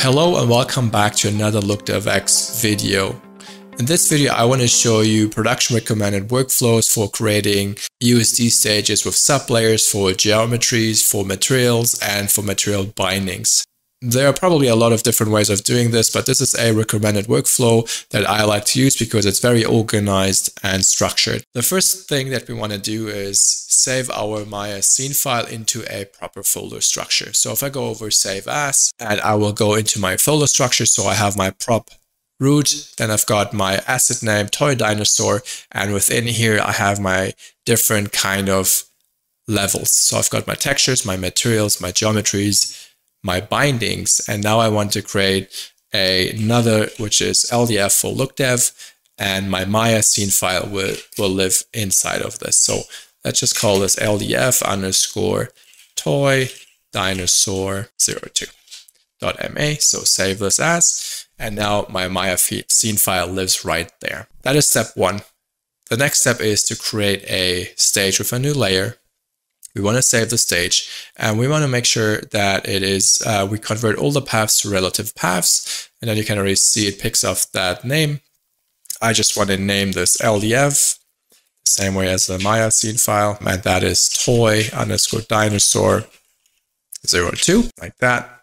Hello and welcome back to another LookDevX video. In this video, I want to show you production recommended workflows for creating USD stages with sublayers for geometries, for materials, and for material bindings. There are probably a lot of different ways of doing this, but this is a recommended workflow that I like to use because it's very organized and structured. The first thing that we want to do is save our Maya scene file into a proper folder structure. So if I go over save as, and I will go into my folder structure, so I have my prop root, then I've got my asset name, toy dinosaur, and within here I have my different kind of levels. So I've got my textures, my materials, my geometries, my bindings. And now I want to create a, another, which is LDF for LookDev, and my Maya scene file will, will live inside of this. So let's just call this LDF underscore toy dinosaur 02 dot ma. So save this as, and now my Maya scene file lives right there. That is step one. The next step is to create a stage with a new layer we want to save the stage and we want to make sure that it is, uh, we convert all the paths to relative paths. And then you can already see it picks up that name. I just want to name this LDF, same way as the Maya scene file. And that is toy underscore dinosaur 02, like that.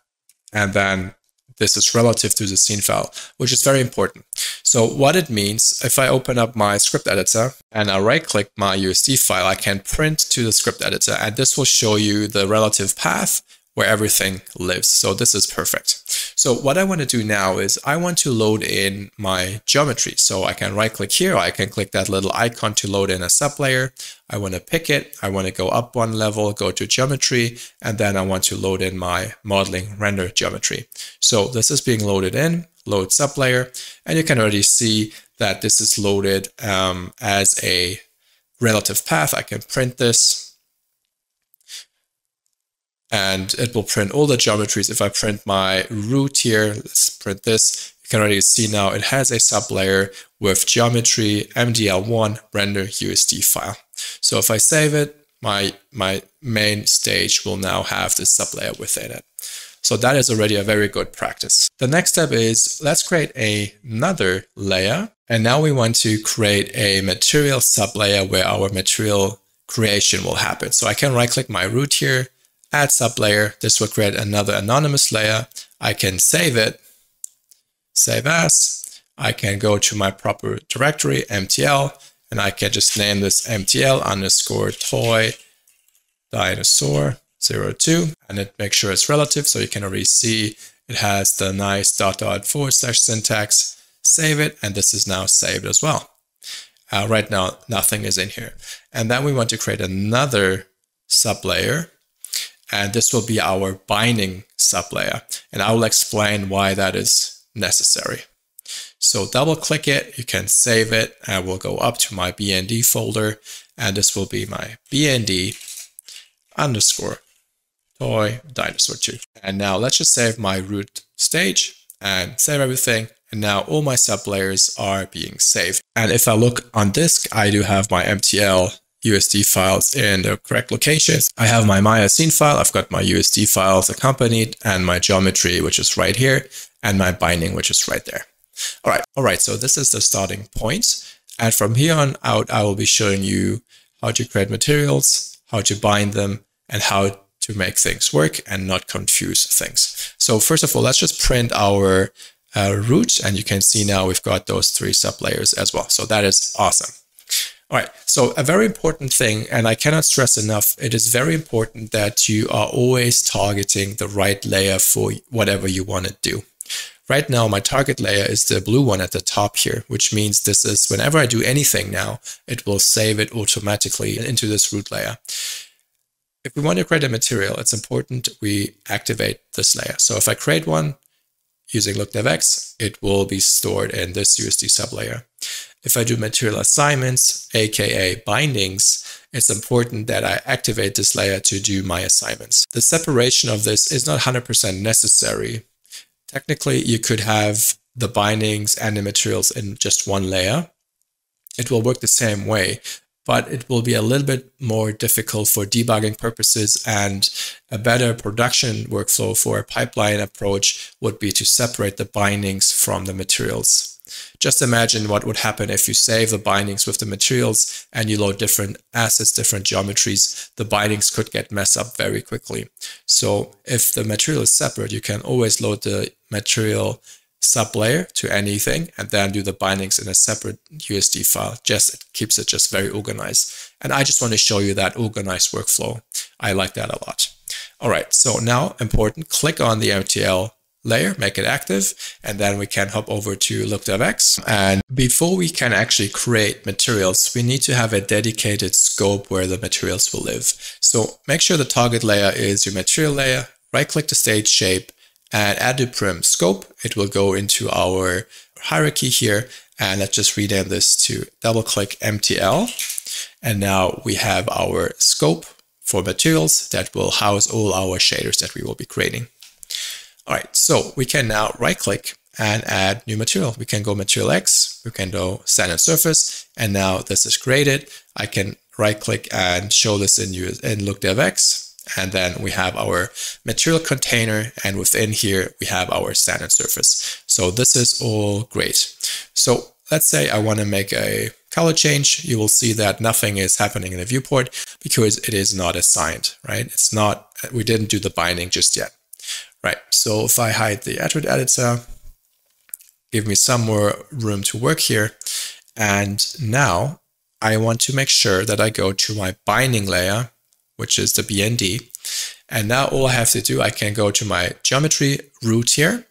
And then this is relative to the scene file, which is very important. So what it means, if I open up my script editor and I right click my USD file, I can print to the script editor and this will show you the relative path where everything lives. So this is perfect. So what I want to do now is I want to load in my geometry. So I can right click here. I can click that little icon to load in a sublayer. I want to pick it. I want to go up one level, go to geometry, and then I want to load in my modeling render geometry. So this is being loaded in, load sublayer, and you can already see that this is loaded um, as a relative path. I can print this and it will print all the geometries. If I print my root here, let's print this, you can already see now it has a sublayer with geometry MDL1 render USD file. So if I save it, my, my main stage will now have this sublayer within it. So that is already a very good practice. The next step is let's create a, another layer. And now we want to create a material sublayer where our material creation will happen. So I can right click my root here, add sublayer. This will create another anonymous layer. I can save it, save as. I can go to my proper directory, MTL, and I can just name this MTL underscore toy dinosaur 02, and it makes sure it's relative. So you can already see it has the nice dot dot forward slash syntax. Save it, and this is now saved as well. Uh, right now, nothing is in here. And then we want to create another sublayer and this will be our binding sublayer. And I will explain why that is necessary. So double click it, you can save it, and we'll go up to my BND folder, and this will be my BND underscore toy dinosaur 2. And now let's just save my root stage and save everything. And now all my sublayers are being saved. And if I look on disk, I do have my MTL USD files in the correct locations. I have my Maya scene file, I've got my USD files accompanied, and my geometry, which is right here, and my binding, which is right there. All right, all right, so this is the starting point. And from here on out, I will be showing you how to create materials, how to bind them, and how to make things work and not confuse things. So first of all, let's just print our uh, root, and you can see now we've got those three sublayers as well. So that is awesome. All right. So a very important thing, and I cannot stress enough, it is very important that you are always targeting the right layer for whatever you want to do. Right now, my target layer is the blue one at the top here, which means this is whenever I do anything now, it will save it automatically into this root layer. If we want to create a material, it's important we activate this layer. So if I create one using LookDevX, it will be stored in this USD sublayer. If I do material assignments, aka bindings, it's important that I activate this layer to do my assignments. The separation of this is not 100% necessary. Technically, you could have the bindings and the materials in just one layer. It will work the same way, but it will be a little bit more difficult for debugging purposes and A better production workflow for a pipeline approach would be to separate the bindings from the materials. Just imagine what would happen if you save the bindings with the materials and you load different assets, different geometries. The bindings could get messed up very quickly. So if the material is separate, you can always load the material sublayer to anything and then do the bindings in a separate USD file. Just it keeps it just very organized. And I just want to show you that organized workflow. I like that a lot. All right, so now important, click on the MTL layer, make it active, and then we can hop over to LookDevX. And before we can actually create materials, we need to have a dedicated scope where the materials will live. So make sure the target layer is your material layer, right click the stage shape and add to prim scope. It will go into our hierarchy here. And let's just rename this to double click MTL. And now we have our scope for materials that will house all our shaders that we will be creating. All right, so we can now right click and add new material. We can go material X, we can go standard surface, and now this is created. I can right click and show this in, in LookDevX, and then we have our material container, and within here we have our standard surface. So this is all great. So let's say I want to make a color change. You will see that nothing is happening in the viewport because it is not assigned, right? It's not, we didn't do the binding just yet. Right, so if I hide the attribute editor, give me some more room to work here. And now I want to make sure that I go to my binding layer, which is the BND. And now all I have to do, I can go to my geometry root here,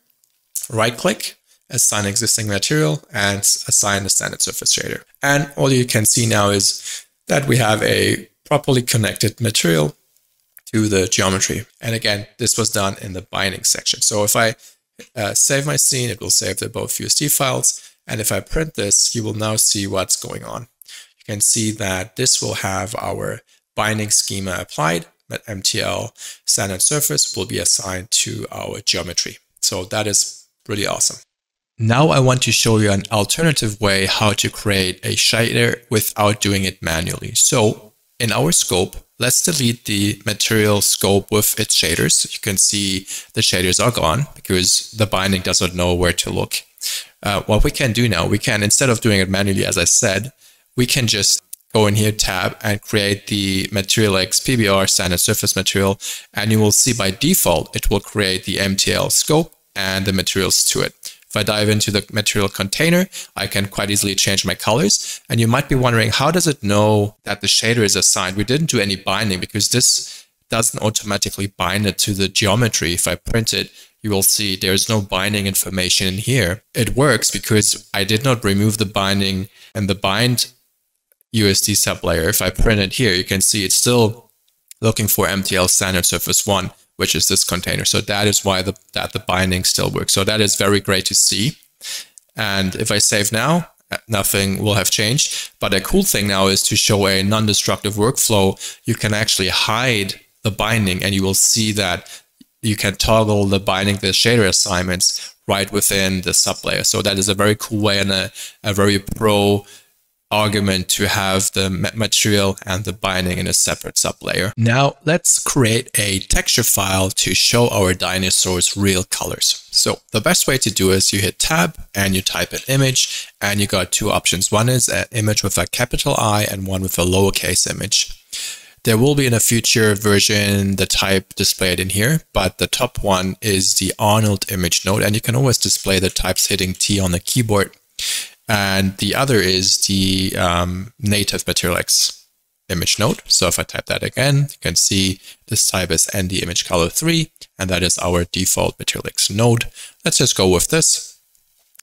right click, assign existing material and assign the standard surface shader. And all you can see now is that we have a properly connected material to the geometry. And again, this was done in the binding section. So if I uh, save my scene, it will save the both USD files. And if I print this, you will now see what's going on. You can see that this will have our binding schema applied, but MTL standard surface will be assigned to our geometry. So that is really awesome. Now I want to show you an alternative way how to create a shader without doing it manually. So in our scope, Let's delete the material scope with its shaders. You can see the shaders are gone because the binding doesn't know where to look. Uh, what we can do now, we can, instead of doing it manually, as I said, we can just go in here, tab, and create the Material X PBR standard surface material. And you will see by default, it will create the MTL scope and the materials to it. If I dive into the material container, I can quite easily change my colors. And you might be wondering, how does it know that the shader is assigned? We didn't do any binding because this doesn't automatically bind it to the geometry. If I print it, you will see there's no binding information in here. It works because I did not remove the binding and the bind USD sublayer. If I print it here, you can see it's still looking for MTL standard surface one which is this container. So that is why the, that the binding still works. So that is very great to see. And if I save now, uh, nothing will have changed. But a cool thing now is to show a non-destructive workflow. You can actually hide the binding and you will see that you can toggle the binding, the shader assignments right within the sublayer. So that is a very cool way and a, a very pro argument to have the material and the binding in a separate sublayer. Now let's create a texture file to show our dinosaurs real colors. So the best way to do is you hit tab and you type an image and you got two options. One is an image with a capital I and one with a lowercase image. There will be in a future version the type displayed in here, but the top one is the Arnold image node and you can always display the types hitting T on the keyboard and the other is the um, native Material X image node. So if I type that again, you can see this type is ND image color 3, and that is our default Material X node. Let's just go with this.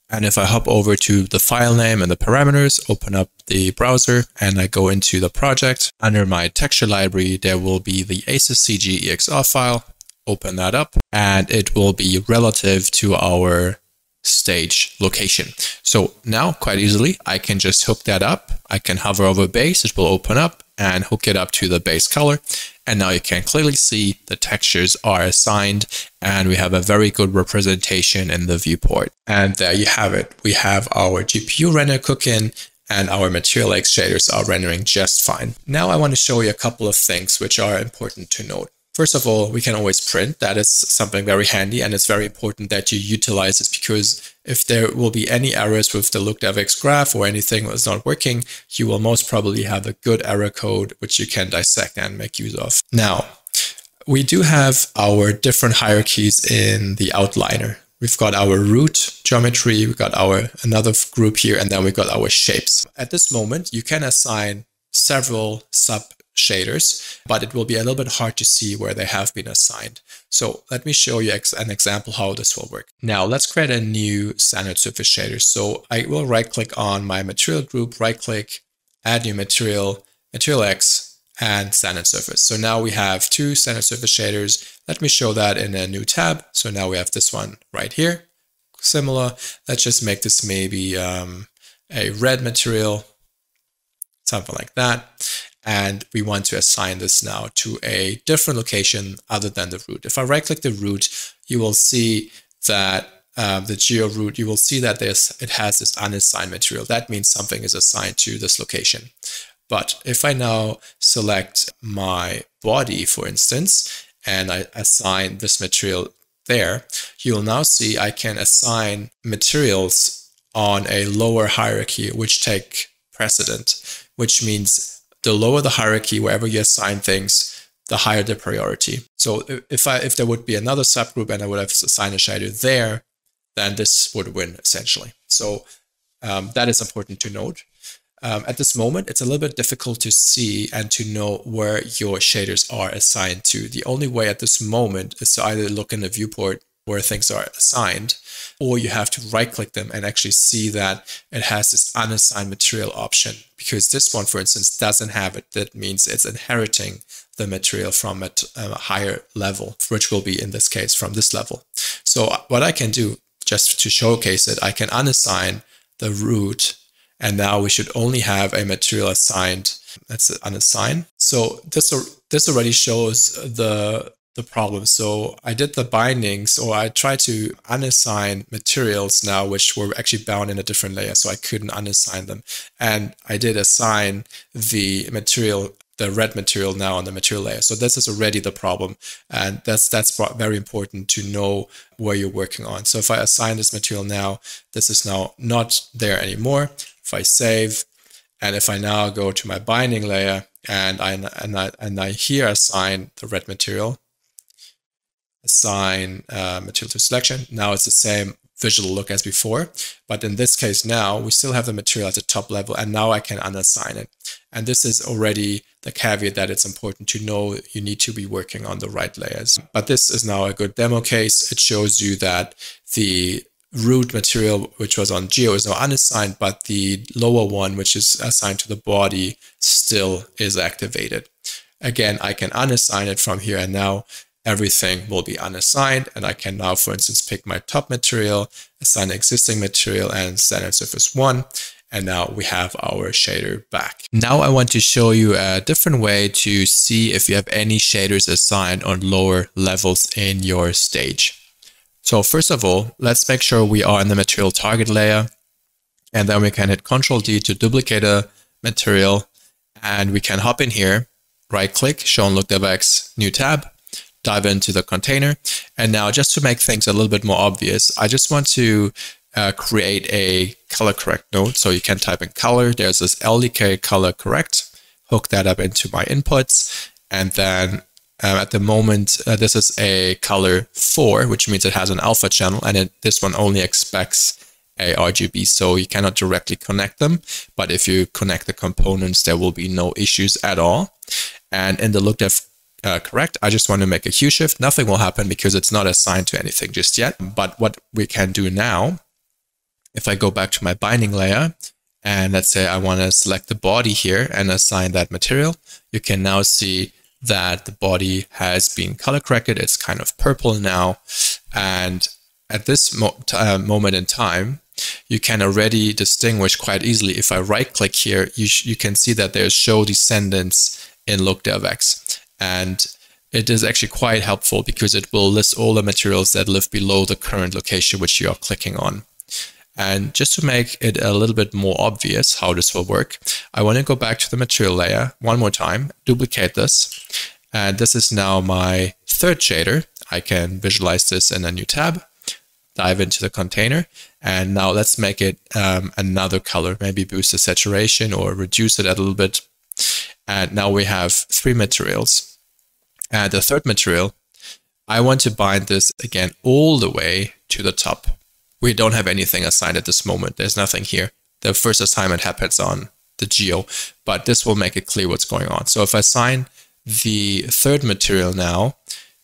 And if I hop over to the file name and the parameters, open up the browser, and I go into the project, under my texture library, there will be the ACES EXR file. Open that up, and it will be relative to our stage location. So now quite easily, I can just hook that up. I can hover over base, it will open up and hook it up to the base color. And now you can clearly see the textures are assigned and we have a very good representation in the viewport. And there you have it. We have our GPU render cooking and our Material X shaders are rendering just fine. Now I want to show you a couple of things which are important to note. First of all, we can always print. That is something very handy and it's very important that you utilize this because if there will be any errors with the LookDevX graph or anything that's not working, you will most probably have a good error code which you can dissect and make use of. Now, we do have our different hierarchies in the outliner. We've got our root geometry, we've got our another group here, and then we've got our shapes. At this moment, you can assign several sub shaders, but it will be a little bit hard to see where they have been assigned. So let me show you an example how this will work. Now let's create a new standard surface shader. So I will right click on my material group, right click, add new material, material X, and standard surface. So now we have two standard surface shaders. Let me show that in a new tab. So now we have this one right here. Similar. Let's just make this maybe um, a red material, something like that and we want to assign this now to a different location other than the root. If I right click the root, you will see that um, the geo root, you will see that there's, it has this unassigned material. That means something is assigned to this location. But if I now select my body, for instance, and I assign this material there, you will now see I can assign materials on a lower hierarchy, which take precedent, which means the lower the hierarchy, wherever you assign things, the higher the priority. So if I if there would be another subgroup and I would have assigned a shader there, then this would win essentially. So um, that is important to note. Um, at this moment, it's a little bit difficult to see and to know where your shaders are assigned to. The only way at this moment is to either look in the viewport where things are assigned, or you have to right click them and actually see that it has this unassigned material option because this one, for instance, doesn't have it. That means it's inheriting the material from a, higher level, which will be in this case from this level. So what I can do just to showcase it, I can unassign the root and now we should only have a material assigned. That's unassign. So this, this already shows the the problem. So I did the bindings or I tried to unassign materials now, which were actually bound in a different layer. So I couldn't unassign them. And I did assign the material, the red material now on the material layer. So this is already the problem. And that's, that's very important to know where you're working on. So if I assign this material now, this is now not there anymore. If I save, and if I now go to my binding layer and I, and I, and I here assign the red material, assign uh, material to selection. Now it's the same visual look as before, but in this case now we still have the material at the top level and now I can unassign it. And this is already the caveat that it's important to know you need to be working on the right layers. But this is now a good demo case. It shows you that the root material, which was on Geo, is now unassigned, but the lower one, which is assigned to the body, still is activated. Again, I can unassign it from here and now everything will be unassigned. And I can now, for instance, pick my top material, assign existing material and standard surface one. And now we have our shader back. Now I want to show you a different way to see if you have any shaders assigned on lower levels in your stage. So first of all, let's make sure we are in the material target layer. And then we can hit Ctrl D to duplicate a material. And we can hop in here, right click, show on LookDevX, new tab, dive into the container. And now just to make things a little bit more obvious, I just want to uh, create a color correct node. So you can type in color. There's this LDK color correct. Hook that up into my inputs. And then um, at the moment, uh, this is a color 4, which means it has an alpha channel. And it, this one only expects a RGB, so you cannot directly connect them. But if you connect the components, there will be no issues at all. And in the look LookDev uh, correct. I just want to make a hue shift. Nothing will happen because it's not assigned to anything just yet. But what we can do now, if I go back to my binding layer, and let's say I want to select the body here and assign that material, you can now see that the body has been color corrected. It's kind of purple now. And at this mo uh, moment in time, you can already distinguish quite easily. If I right click here, you, you can see that there's show descendants in LookDevX. And it is actually quite helpful because it will list all the materials that live below the current location which you are clicking on. And just to make it a little bit more obvious how this will work, I want to go back to the material layer one more time, duplicate this, And this is now my third shader. I can visualize this in a new tab, dive into the container, and now let's make it um, another color, maybe boost the saturation or reduce it a little bit. And now we have three materials. And the third material, I want to bind this again all the way to the top. We don't have anything assigned at this moment. There's nothing here. The first assignment happens on the geo, but this will make it clear what's going on. So if I assign the third material now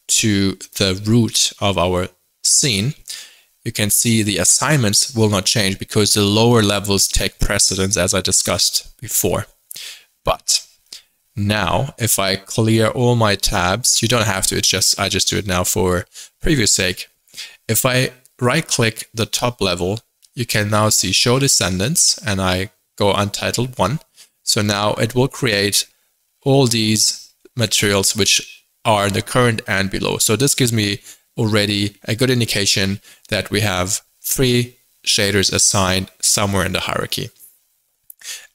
to the root of our scene, you can see the assignments will not change because the lower levels take precedence as I discussed before. But now if I clear all my tabs, you don't have to, it's just, I just do it now for previous sake. If I right click the top level, you can now see show descendants and I go untitled one. So now it will create all these materials which are the current and below. So this gives me already a good indication that we have three shaders assigned somewhere in the hierarchy.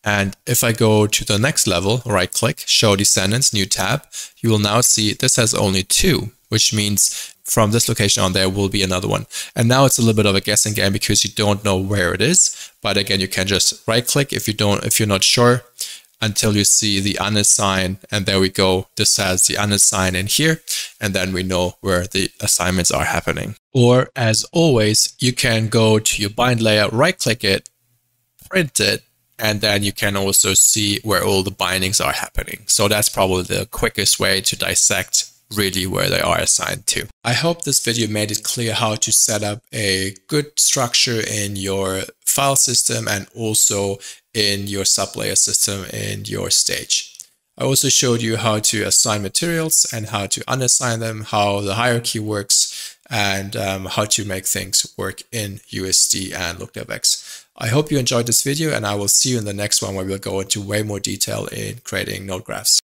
And if I go to the next level, right click, show descendants, new tab, you will now see this has only two, which means from this location on there will be another one. And now it's a little bit of a guessing game because you don't know where it is. But again, you can just right click if you don't, if you're not sure until you see the unassigned and there we go. This has the unassigned in here and then we know where the assignments are happening. Or as always, you can go to your bind layer, right click it, print it, and then you can also see where all the bindings are happening. So that's probably the quickest way to dissect really where they are assigned to. I hope this video made it clear how to set up a good structure in your file system and also in your sublayer system in your stage. I also showed you how to assign materials and how to unassign them, how the hierarchy works, and um, how to make things work in USD and LookDevX. I hope you enjoyed this video and I will see you in the next one where we'll go into way more detail in creating node graphs.